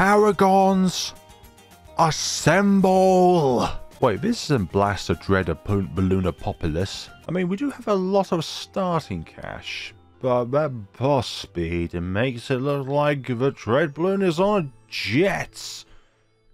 Paragons, assemble! Wait, this isn't Blaster Dreader Balloon Populus. I mean, we do have a lot of starting cash, but that boss speed makes it look like the Dreadbloon is on jets.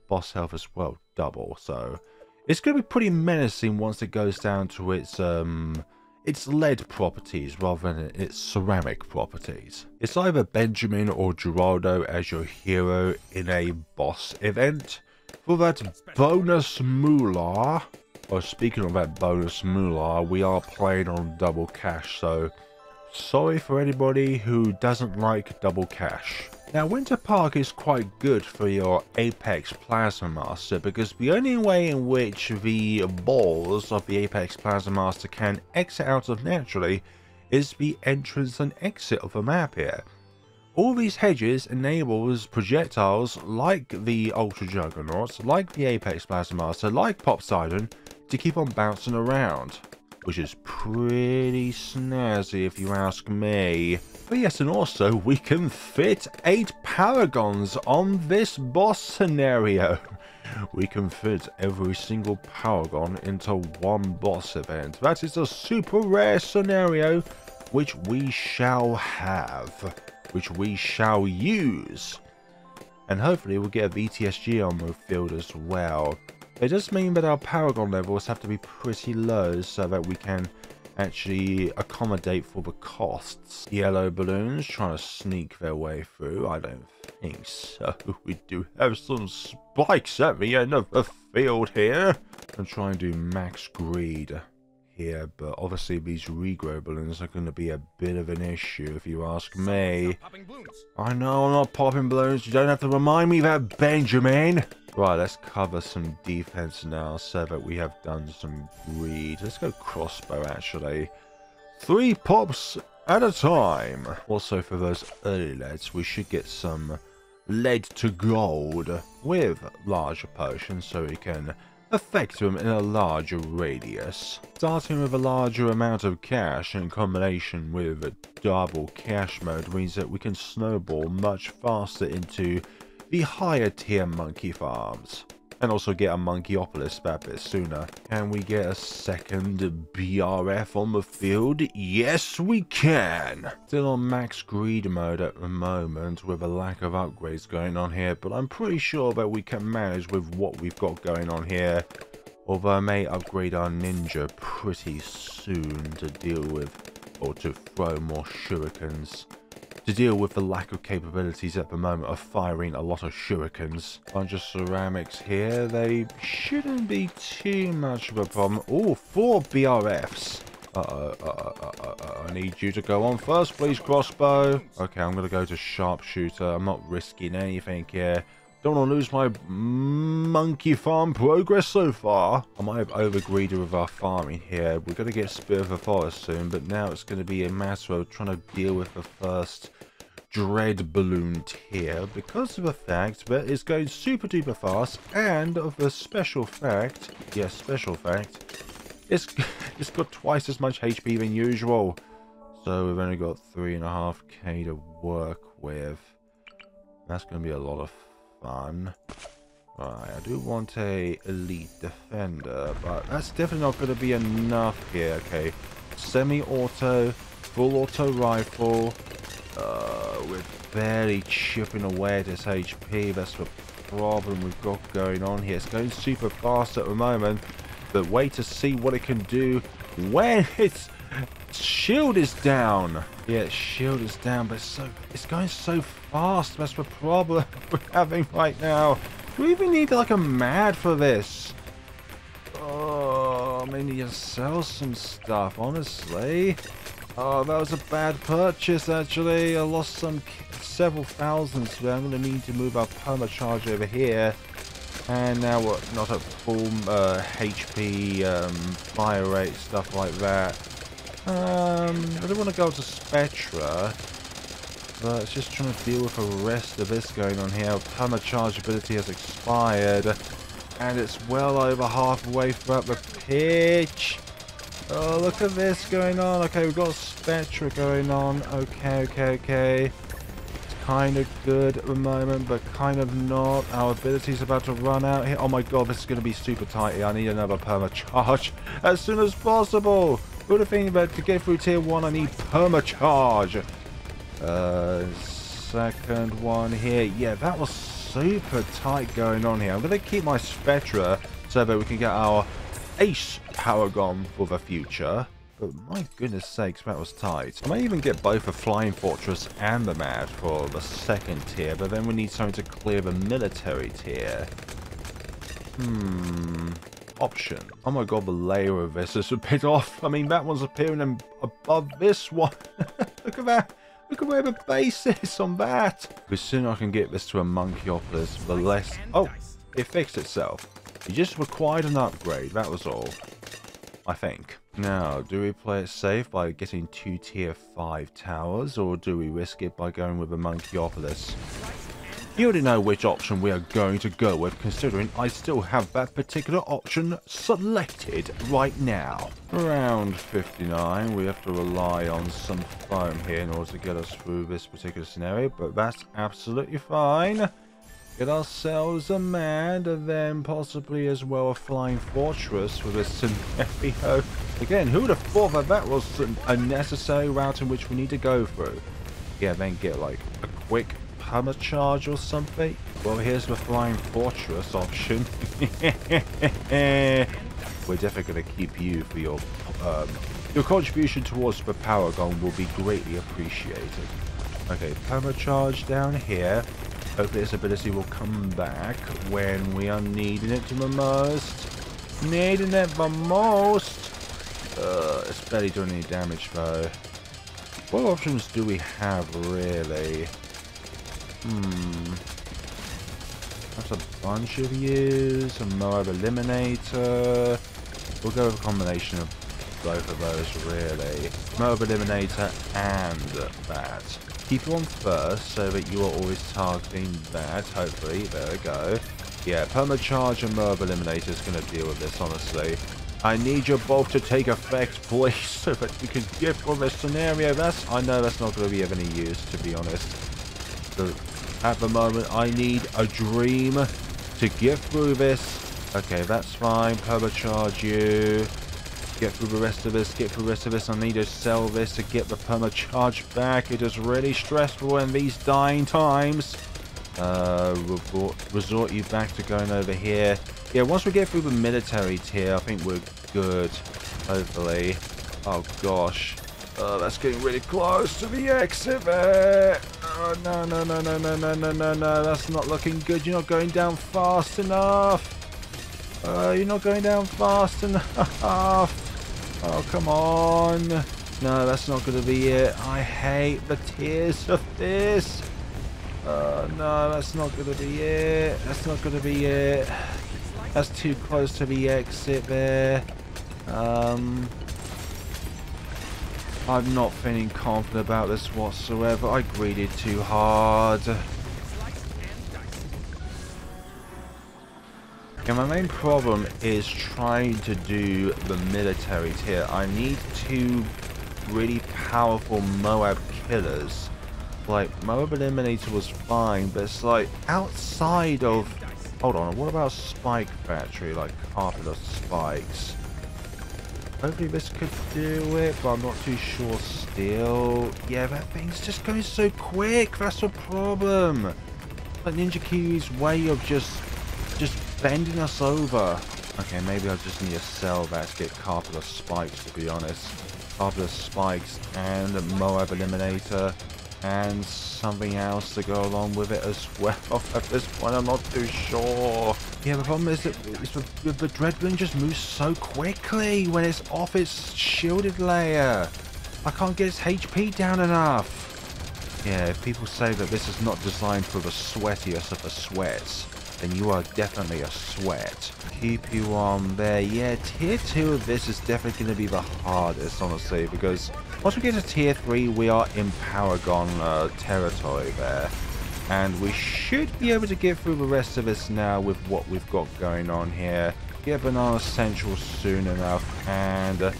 Boss health as well, double, so it's going to be pretty menacing once it goes down to its um its lead properties rather than its ceramic properties. It's either Benjamin or Geraldo as your hero in a boss event. For that bonus moolah, or speaking of that bonus moolah, we are playing on double cash, so sorry for anybody who doesn't like double cash. Now, Winter Park is quite good for your Apex Plasma Master because the only way in which the balls of the Apex Plasma Master can exit out of naturally is the entrance and exit of the map here. All these hedges enables projectiles like the Ultra Juggernauts, like the Apex Plasma Master, like Poseidon, to keep on bouncing around which is pretty snazzy if you ask me. But yes, and also we can fit 8 Paragons on this boss scenario. We can fit every single Paragon into one boss event. That is a super rare scenario which we shall have, which we shall use. And hopefully we'll get a VTSG on the field as well. It does mean that our Paragon levels have to be pretty low so that we can actually accommodate for the costs. Yellow balloons trying to sneak their way through? I don't think so. We do have some spikes at the end of the field here. I'm trying to do max greed here, but obviously these regrow balloons are going to be a bit of an issue if you ask me. I know I'm not popping balloons, you don't have to remind me that, Benjamin! Right, let's cover some defense now so that we have done some greed. Let's go crossbow, actually. Three pops at a time. Also, for those early leads, we should get some lead to gold with larger potions so we can affect them in a larger radius. Starting with a larger amount of cash in combination with a double cash mode means that we can snowball much faster into the higher tier monkey farms. And also get a Monkeyopolis that bit sooner. Can we get a second BRF on the field? Yes, we can! Still on max greed mode at the moment with a lack of upgrades going on here, but I'm pretty sure that we can manage with what we've got going on here. Although I may upgrade our ninja pretty soon to deal with, or to throw more shurikens to deal with the lack of capabilities at the moment of firing a lot of shurikens. Bunch of ceramics here, they shouldn't be too much of a problem. Oh, four BRFs. Uh-oh, uh-oh, uh-oh, I need you to go on first, please, crossbow. Okay, I'm going to go to sharpshooter. I'm not risking anything here. Don't want to lose my monkey farm progress so far. I might have overgreeded with our farming here. We're going to get Spirit of the Forest soon, but now it's going to be a matter of trying to deal with the first Dreadbloon tier because of the fact that it's going super duper fast and of the special fact, yes, special fact, it's, it's got twice as much HP than usual. So we've only got 3.5k to work with. That's going to be a lot of fun. Right, I do want a elite defender, but that's definitely not going to be enough here. Okay, semi-auto, full auto rifle, uh, we're barely chipping away at this HP. That's the problem we've got going on here. It's going super fast at the moment. But wait to see what it can do when its shield is down. Yeah, shield is down, but it's, so, it's going so fast. That's the problem we're having right now. Do we even need like a mad for this? Oh, I need to sell some stuff, honestly. Oh, that was a bad purchase, actually. I lost some several thousands today. I'm going to need to move our perma charge over here. And now we're not at full uh, HP, um, fire rate, stuff like that. Um, I don't want to go to Spectra. But it's just trying to deal with the rest of this going on here. Perma charge ability has expired. And it's well over halfway throughout the pitch. Oh, look at this going on. Okay, we've got Spectra going on. Okay, okay, okay. It's kind of good at the moment, but kind of not. Our ability's about to run out here. Oh my god, this is going to be super tight. I need another perma charge as soon as possible. Who'd have think that to get through tier 1 I need perma charge. Uh, second one here. Yeah, that was super tight going on here. I'm going to keep my Spectra so that we can get our Ace Paragon for the future. But my goodness sakes, that was tight. I may even get both the Flying Fortress and the MAD for the second tier, but then we need something to clear the military tier. Hmm. Option. Oh my god, the layer of this is a bit off. I mean, that one's appearing above this one. Look at that. Look at where the base is on that. The sooner I can get this to a Monkeyopolis, the less... Oh, it fixed itself. It just required an upgrade, that was all. I think. Now, do we play it safe by getting two tier 5 towers, or do we risk it by going with a Monkeyopolis? You already know which option we are going to go with, considering I still have that particular option selected right now. Round 59, we have to rely on some foam here in order to get us through this particular scenario, but that's absolutely fine. Get ourselves a man and then possibly as well a Flying Fortress with a scenario. Again, who would have thought that that was a necessary route in which we need to go through? Yeah, then get like a quick hammer charge or something. Well, here's the Flying Fortress option. We're definitely going to keep you for your um, your contribution towards the Paragon will be greatly appreciated. Okay, hammer charge down here. Hopefully this ability will come back when we are needing it to the most. Needing it the most. Uh, it's barely doing any damage though. What options do we have really? Hmm. That's a bunch of use. A Moab Eliminator. We'll go with a combination of both of those really. Moab Eliminator and that. Keep you on first so that you are always targeting that, hopefully. There we go. Yeah, Permacharge and Moab Eliminator is going to deal with this, honestly. I need you both to take effect, please, so that we can get for this scenario. That's I know that's not going to be of any use, to be honest. So, at the moment, I need a dream to get through this. Okay, that's fine. Perma Permacharge you. Get through the rest of this, get through the rest of this. I need to sell this to get the perma charge back. It is really stressful in these dying times. Uh, resort you back to going over here. Yeah, once we get through the military tier, I think we're good. Hopefully. Oh, gosh. Uh, that's getting really close to the exit there. Oh, no, no, no, no, no, no, no, no, no. That's not looking good. You're not going down fast enough. Uh, you're not going down fast enough. Oh, come on. No, that's not going to be it. I hate the tiers of this. Uh, no, that's not going to be it. That's not going to be it. That's too close to the exit there. Um, I'm not feeling confident about this whatsoever. I greeted too hard. Yeah, my main problem is trying to do the military tier. I need two really powerful Moab killers. Like, Moab Eliminator was fine, but it's like outside of... Hold on, what about Spike Factory? Like, Carpenter Spikes. Hopefully this could do it, but I'm not too sure still. Yeah, that thing's just going so quick. That's the problem. Like Ninja Kiwi's way of just bending us over. Okay, maybe I just need to sell that to get Carpenter Spikes, to be honest. Carpenter Spikes and Moab Eliminator and something else to go along with it as well. At this point, I'm not too sure. Yeah, the problem is that the, the Dreadbloon just moves so quickly when it's off its shielded layer. I can't get its HP down enough. Yeah, if people say that this is not designed for the sweatiest of the sweats, then you are definitely a sweat. Keep you on there. Yeah, tier 2 of this is definitely going to be the hardest, honestly, because once we get to tier 3, we are in Paragon uh, territory there. And we should be able to get through the rest of this now with what we've got going on here. Get Banana Central soon enough, and uh,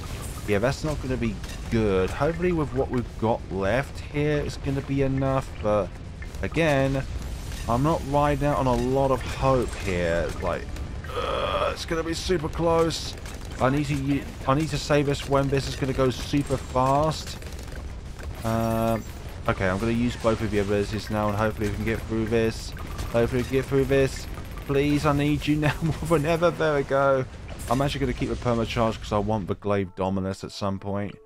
yeah, that's not going to be good. Hopefully with what we've got left here, it's going to be enough, but again, I'm not riding out on a lot of hope here. Like, uh, it's going to be super close. I need to I need to save this when this is going to go super fast. Um, okay, I'm going to use both of your abilities now, and hopefully we can get through this. Hopefully we can get through this. Please, I need you now more than ever. There we go. I'm actually going to keep the perma charge because I want the Glaive Dominus at some point.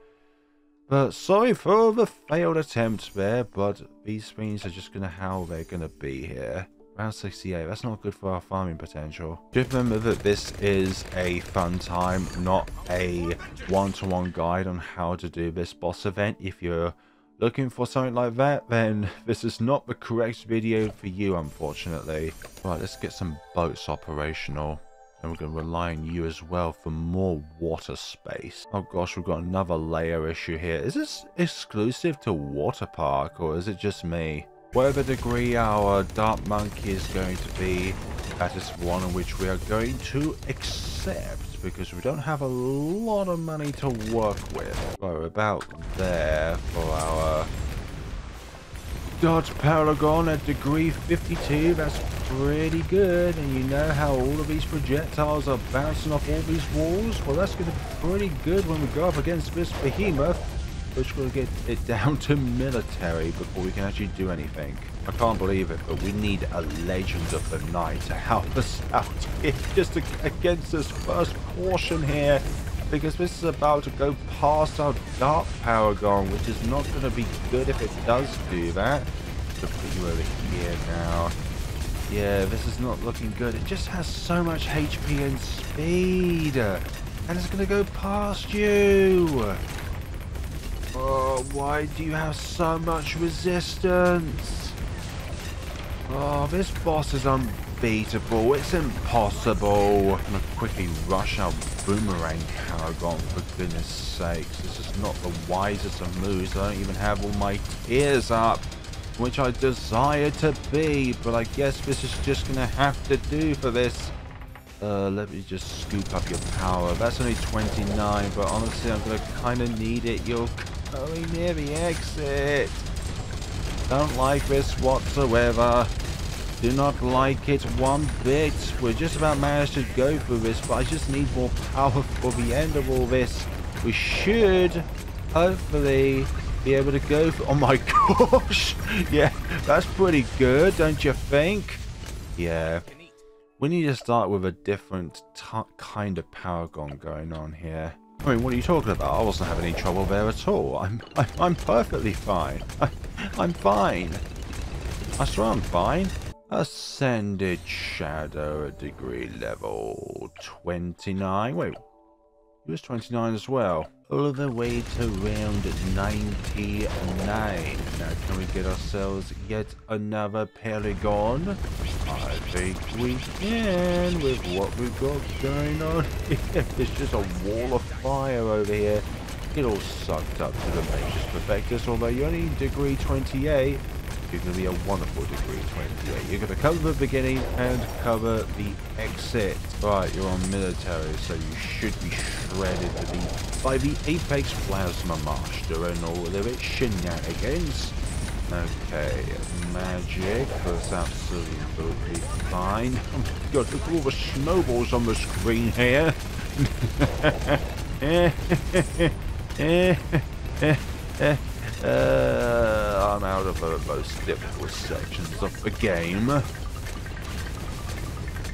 But sorry for the failed attempt there, but these screens are just going to how they're going to be here. Round 68, that's not good for our farming potential. Just remember that this is a fun time, not a one-to-one -one guide on how to do this boss event. If you're looking for something like that, then this is not the correct video for you, unfortunately. Right, let's get some boats operational. And we're going to rely on you as well for more water space. Oh gosh, we've got another layer issue here. Is this exclusive to Water Park, or is it just me? Whatever degree our Dart Monkey is going to be, that is one which we are going to accept because we don't have a lot of money to work with. We're about there for our Dodge Paragon at degree 52. That's pretty good. And you know how all of these projectiles are bouncing off all these walls? Well, that's going to be pretty good when we go up against this behemoth. Going to get it down to military before we can actually do anything. I can't believe it, but we need a Legend of the Night to help us out here, just against this first portion here. Because this is about to go past our Dart Paragon, which is not going to be good if it does do that. To put you over here now. Yeah, this is not looking good. It just has so much HP and speed. And it's going to go past you. Oh, why do you have so much resistance? Oh, this boss is unbeatable. It's impossible. I'm going to quickly rush out Boomerang Paragon, for goodness sakes. This is not the wisest of moves. I don't even have all my ears up, which I desire to be. But I guess this is just going to have to do for this. Uh, let me just scoop up your power. That's only 29, but honestly, I'm going to kind of need it. You're going near the exit. Don't like this whatsoever. Do not like it one bit. We're just about managed to go through this, but I just need more power for the end of all this. We should, hopefully, be able to go for... Oh my gosh! yeah, that's pretty good, don't you think? Yeah. We need to start with a different kind of power Paragon going on here. I mean, what are you talking about? I wasn't having any trouble there at all. I'm, I, am i am perfectly fine. I, I'm fine. I swear I'm fine. Ascended Shadow at degree level 29. Wait, he was 29 as well. All the way to round 99. Now can we get ourselves yet another Paragon? I think we can with what we've got going on here. There's just a wall of fire over here. Get all sucked up to the Magus Perfectus, although you're only degree 28 you're going to be a wonderful degree 28. You're going to cover the beginning and cover the exit. Right, you're on military, so you should be shredded to the, by the Apex Plasma Master and all of its shenanigans. Okay, magic, that's absolutely fine. Oh my god, look at all the snowballs on the screen here. eh, eh, eh, eh. Uh, out of the most difficult sections of the game.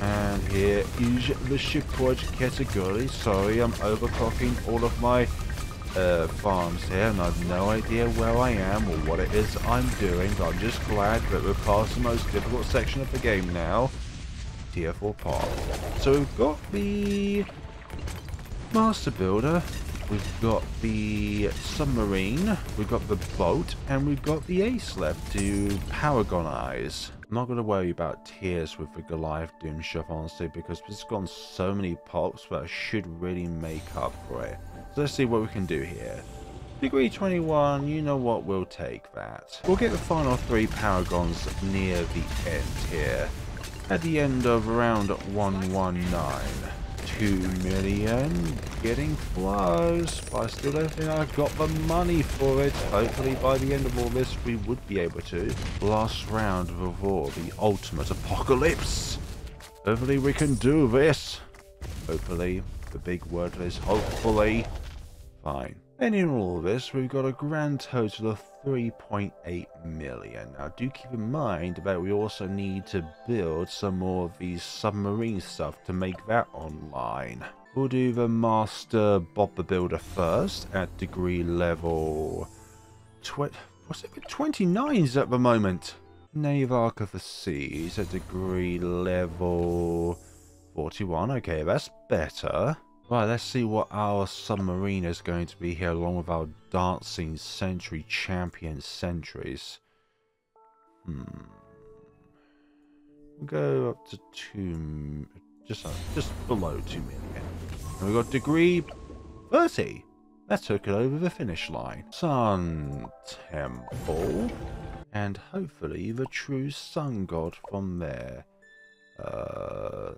And here is the shipwright category. Sorry, I'm overclocking all of my uh, farms here, and I've no idea where I am or what it is I'm doing, but I'm just glad that we're past the most difficult section of the game now. Tier 4 Park. So we've got the Master Builder, We've got the submarine, we've got the boat, and we've got the ace left to paragonize. I'm not going to worry about tiers with the Goliath Doomship, honestly, because it's gone so many pops that I should really make up for it. So let's see what we can do here. Degree 21, you know what, we'll take that. We'll get the final three paragons near the end here. At the end of round 119. 2 million. Getting close, I still don't think I've got the money for it. Hopefully by the end of all this, we would be able to. Last round before the ultimate apocalypse. Hopefully we can do this. Hopefully. The big word is hopefully. Fine. And in all this, we've got a grand total of 3.8 million. Now, do keep in mind that we also need to build some more of these submarine stuff to make that online. We'll do the Master Bob the Builder first at degree level... What's it? 29s at the moment. Navarch of the Seas at degree level 41. Okay, that's better. Right, let's see what our submarine is going to be here along with our dancing century champion sentries. Hmm. We'll go up to two, just uh, just below two million. And we got degree 30. That took it over the finish line. Sun Temple. And hopefully the true sun god from there. Uh,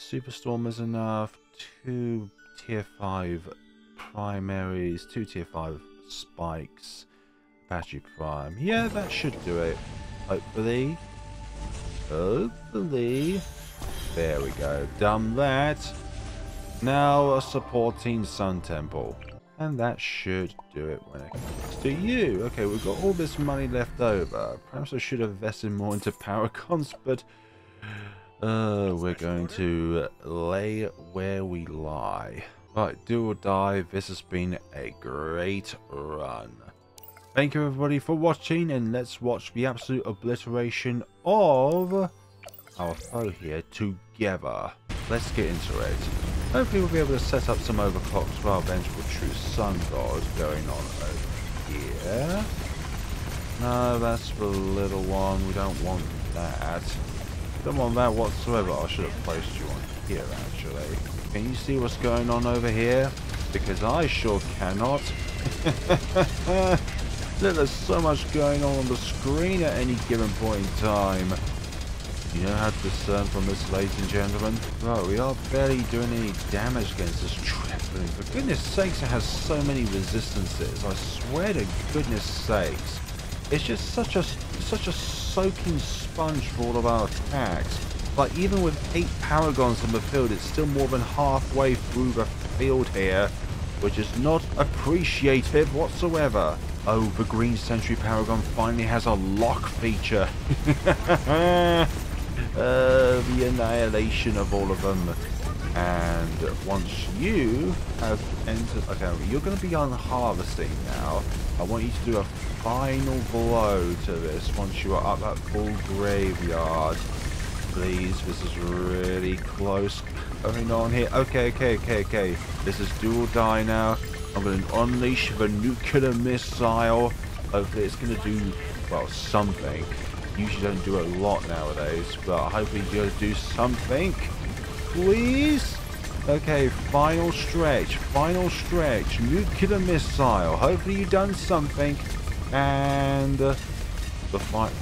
Superstorm is enough two tier 5 primaries, two tier 5 spikes, battery prime. Yeah, that should do it. Hopefully. Hopefully. There we go. Done that. Now a supporting Sun Temple. And that should do it when it comes to you. Okay, we've got all this money left over. Perhaps I should have invested more into Paragons, but uh, we're going to lay where we lie. Right, do or die. This has been a great run. Thank you everybody for watching and let's watch the absolute obliteration of our foe here together. Let's get into it. Hopefully we'll be able to set up some overclocks for our vengeful true sun god going on over here. No, that's the little one. We don't want that. Don't want that whatsoever. I should have placed you on here, actually. Can you see what's going on over here? Because I sure cannot. There's so much going on on the screen at any given point in time. You know how to discern from this, ladies and gentlemen? Right, we are barely doing any damage against this Treplin. For goodness sakes, it has so many resistances. I swear to goodness sakes. It's just such a such a soaking sponge for all of our attacks. But even with 8 Paragons in the field, it's still more than halfway through the field here, which is not appreciative whatsoever. Oh, the Green Sentry Paragon finally has a lock feature. uh, the annihilation of all of them. And once you have entered... Okay, you're going to be on harvesting now. I want you to do a final blow to this once you are up that full graveyard. Please, this is really close going on here. Okay, okay, okay, okay. This is do or die now. I'm going to unleash the nuclear missile. Hopefully it's going to do, well, something. Usually don't do a lot nowadays, but hopefully you're going to do something. Please? Okay, final stretch, final stretch, nuclear missile. Hopefully you've done something. And uh, the final,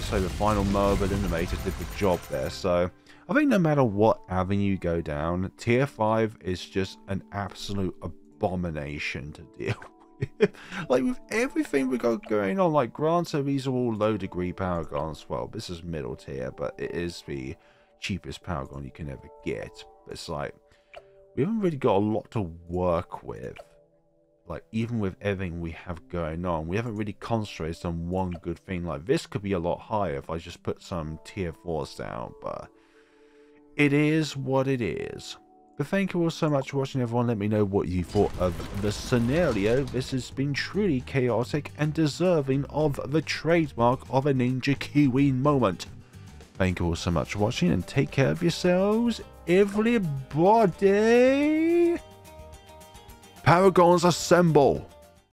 so the final Moab Eliminator did the job there. So I think no matter what avenue you go down, tier five is just an absolute abomination to deal with. like with everything we got going on, like granted these are all low degree paragons. Well, this is middle tier, but it is the cheapest paragon you can ever get. It's like we haven't really got a lot to work with like even with everything we have going on we haven't really concentrated on one good thing. Like this could be a lot higher if i just put some tier 4s down but it is what it is. But thank you all so much for watching everyone. Let me know what you thought of the scenario. This has been truly chaotic and deserving of the trademark of a ninja kiwi moment. Thank you all so much for watching and take care of yourselves everybody Paragons assemble!